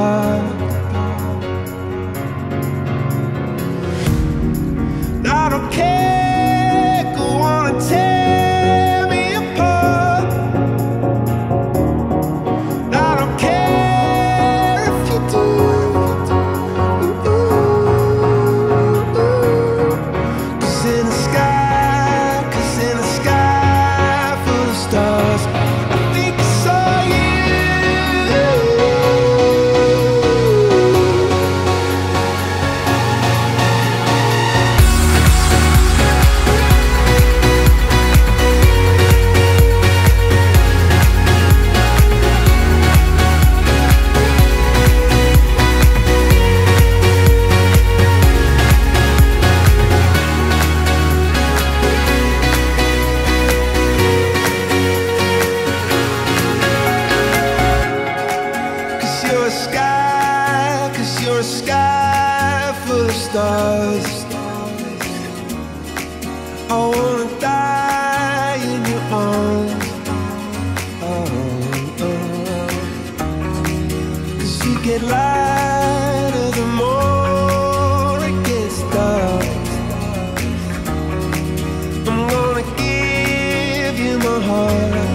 apart. heart.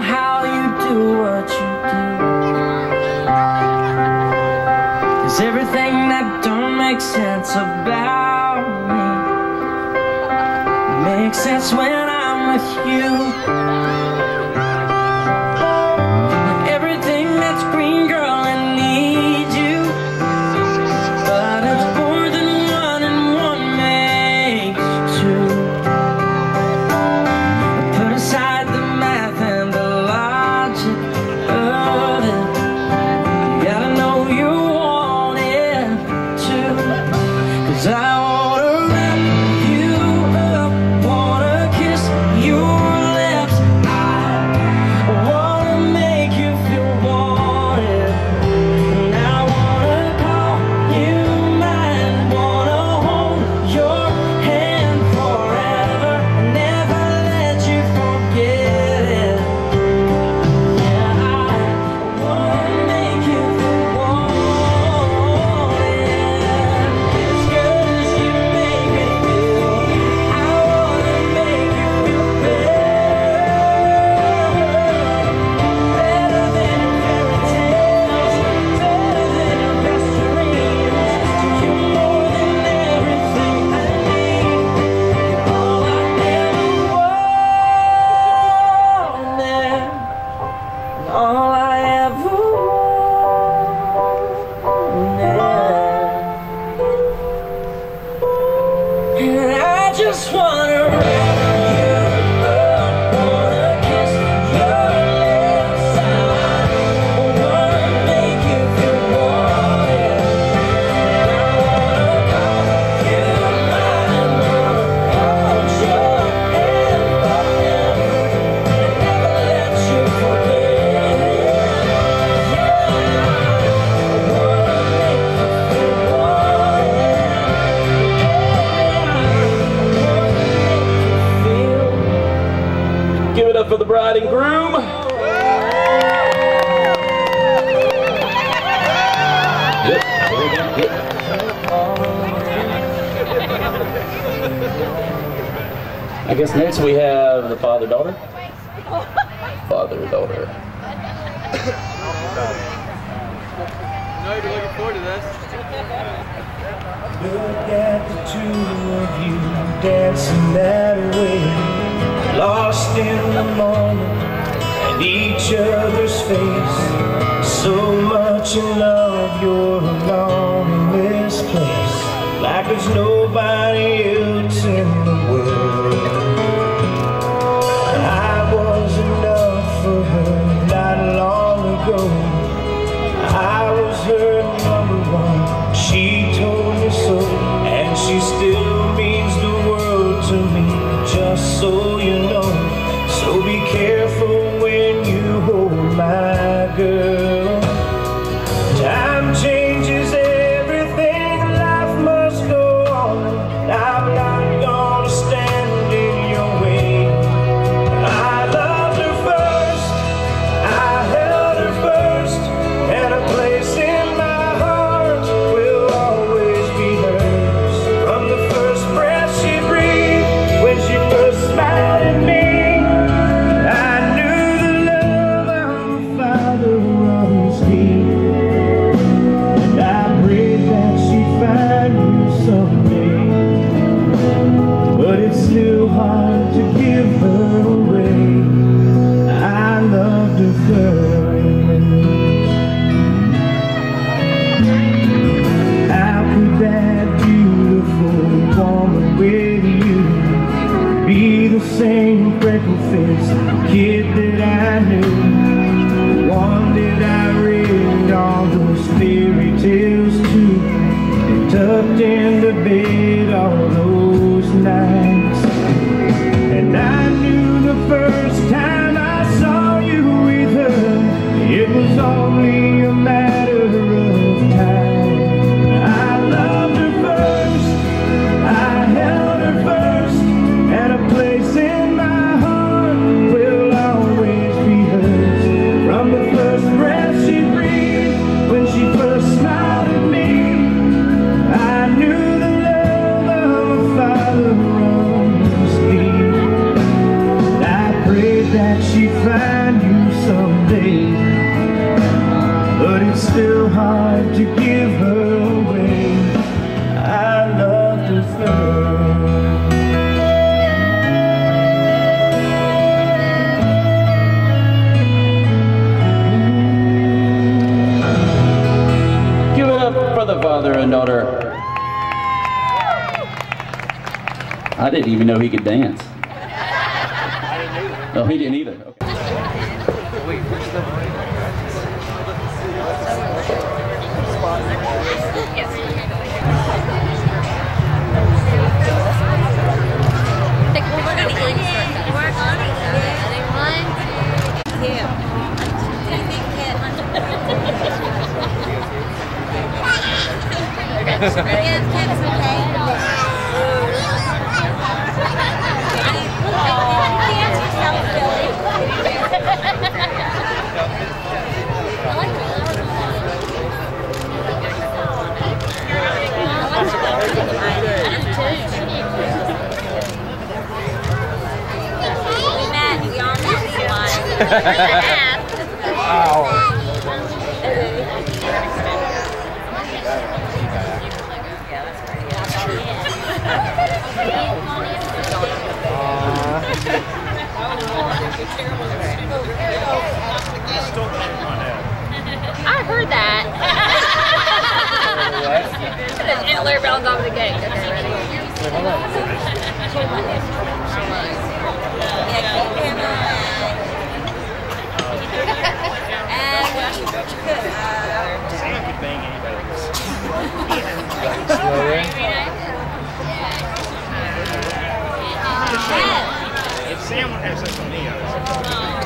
how you do what you do. Cause everything that don't make sense about me makes sense when I'm with you. Bride and groom. I guess next we have the father daughter. Father daughter. No, you're looking forward to this. Look at the two of you dancing that way, lost in the moment and each other's face. So much in love, you're alone in this place, like there's nobody else the same freckle-faced kid that I knew? One that I read all those fairy tales to, and tucked into bed all those nights. And I knew the first time I saw you with her, it was only a matter that she find you someday. But it's still hard to give her away. I loved her first. Give it up for the father and daughter. I didn't even know he could dance. No, he didn't either. Okay. Like, well, we're gonna insert Work on it. Ready? One, two. Do you think Kit Yes, Kit's okay. Dance yourself, Billy. I like it. I do too. We met, we all met once. I heard that. There's antler bells on the gate. Okay, ready? Yeah, keep him And If Sam would have such a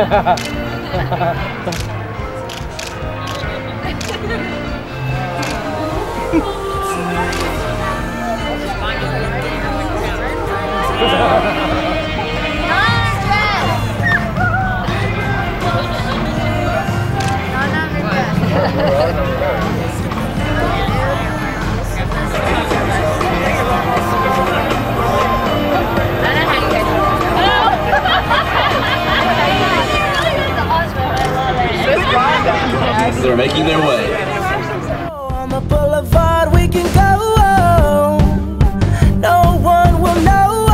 Yeah. They're making their way. On the boulevard we can go. No one will know.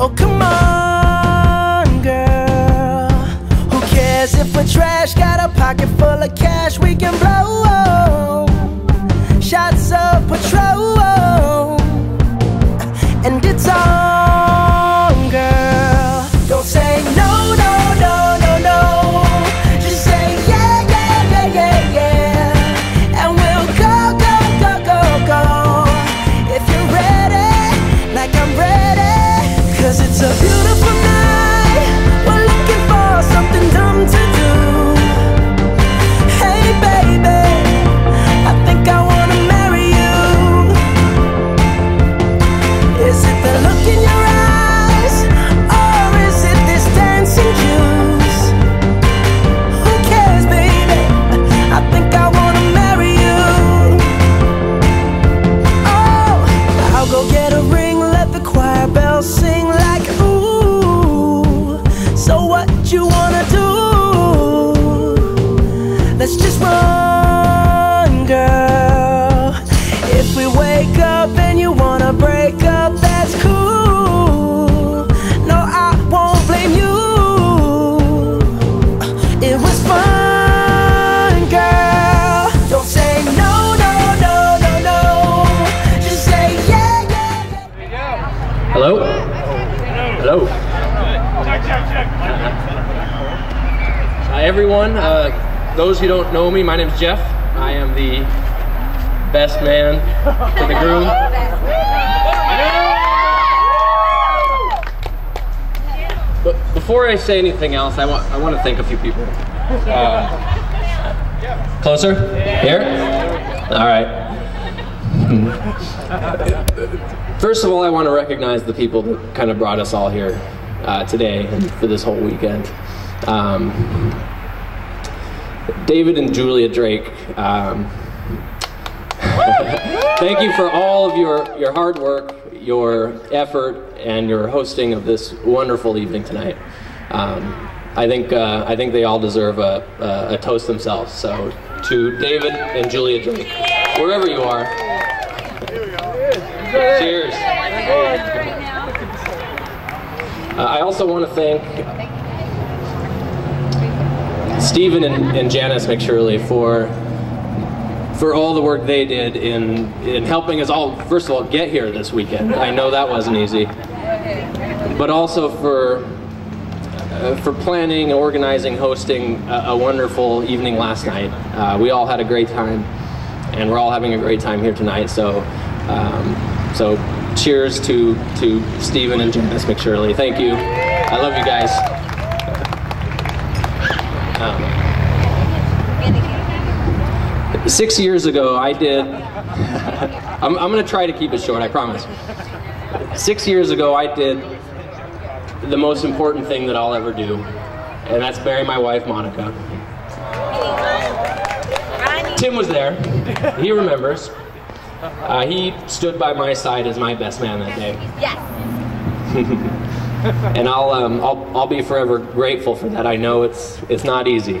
Oh, come on, girl. Who cares if we're trash? Got a pocket full of cash everyone. Uh, those who don't know me, my name is Jeff. I am the best man to the groom. But before I say anything else, I want I want to thank a few people. Uh, closer? Here? All right. First of all, I want to recognize the people that kind of brought us all here uh, today and for this whole weekend. Um, David and Julia Drake. Um, thank you for all of your, your hard work, your effort, and your hosting of this wonderful evening tonight. Um, I think uh, I think they all deserve a, a, a toast themselves. So to David and Julia Drake, wherever you are. Cheers. Uh, I also want to thank Stephen and, and Janice McShurley for for all the work they did in in helping us all first of all get here this weekend. I know that wasn't easy, but also for uh, for planning, organizing, hosting a, a wonderful evening last night. Uh, we all had a great time, and we're all having a great time here tonight. So, um, so cheers to to Stephen and Janice McShurley. Thank you. I love you guys. Um, six years ago, I did. I'm, I'm going to try to keep it short. I promise. Six years ago, I did the most important thing that I'll ever do, and that's marry my wife, Monica. Tim was there. He remembers. Uh, he stood by my side as my best man that day. Yes. and I'll, um, I'll, I'll be forever grateful for that. I know it's, it's not easy.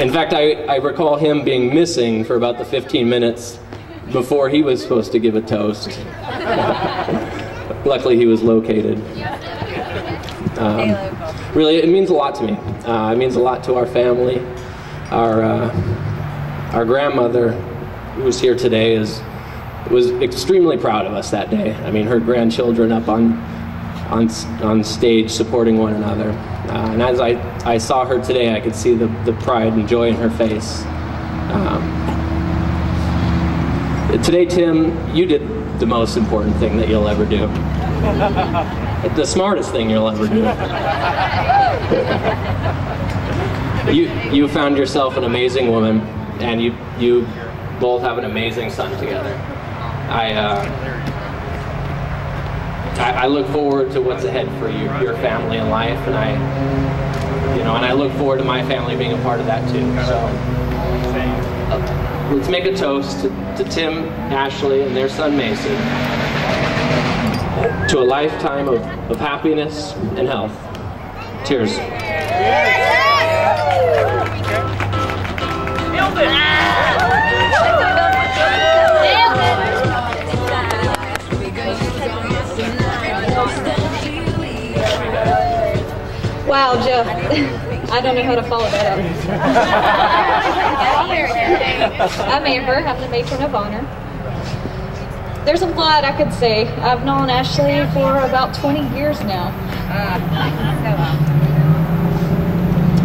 In fact, I, I recall him being missing for about the 15 minutes before he was supposed to give a toast. Luckily, he was located. Um, really, it means a lot to me. Uh, it means a lot to our family. Our, uh, our grandmother, who was here today, is, was extremely proud of us that day. I mean, her grandchildren up on, on, on stage supporting one another. Uh, and as I, I saw her today, I could see the, the pride and joy in her face. Um, today, Tim, you did the most important thing that you'll ever do. the smartest thing you'll ever do. you, you found yourself an amazing woman, and you, you both have an amazing son together. I, uh, I, I look forward to what's ahead for you, your family and life, and I, you know, and I look forward to my family being a part of that too. So, uh, let's make a toast to, to Tim, Ashley, and their son Mason, to a lifetime of, of happiness and health. Cheers. Wow, Jeff. I don't know how to follow that up. I'm Amber. I'm the matron of honor. There's a lot I could say. I've known Ashley for about 20 years now.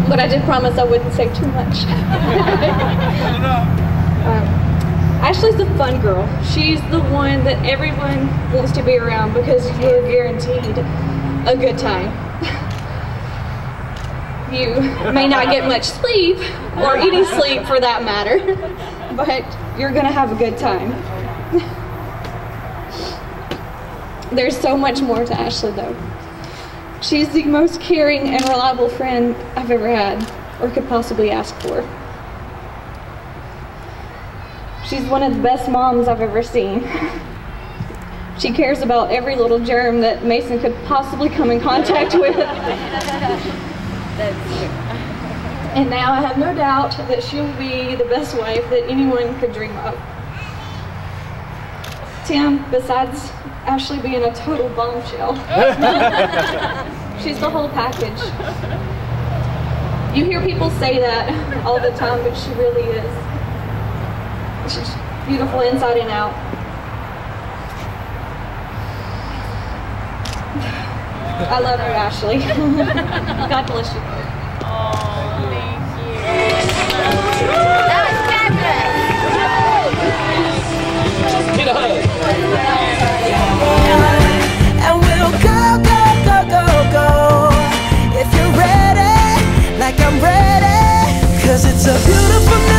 But I did promise I wouldn't say too much. um, Ashley's a fun girl. She's the one that everyone wants to be around because you're guaranteed a good time you may not get much sleep, or any sleep for that matter, but you're going to have a good time. There's so much more to Ashley, though. She's the most caring and reliable friend I've ever had, or could possibly ask for. She's one of the best moms I've ever seen. She cares about every little germ that Mason could possibly come in contact with. And now I have no doubt that she'll be the best wife that anyone could dream of. Tim, besides Ashley being a total bombshell, she's the whole package. You hear people say that all the time, but she really is. She's beautiful inside and out. I love you, Ashley. God bless you. Oh, thank you. That was a hug. And we'll go, go, go, go, go. If you're ready, like I'm ready. Cause it's a beautiful night.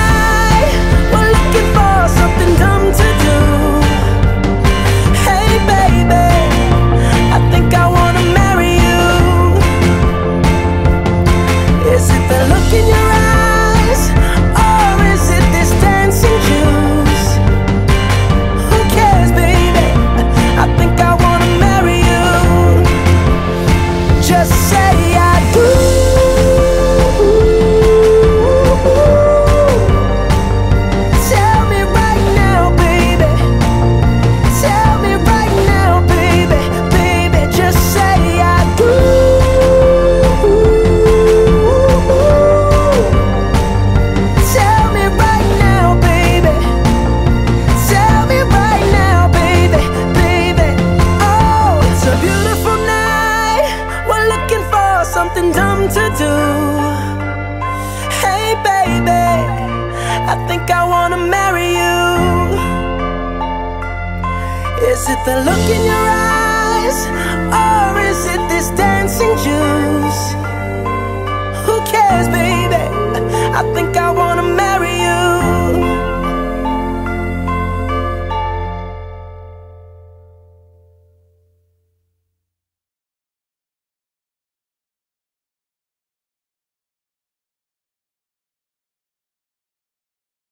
The look in your?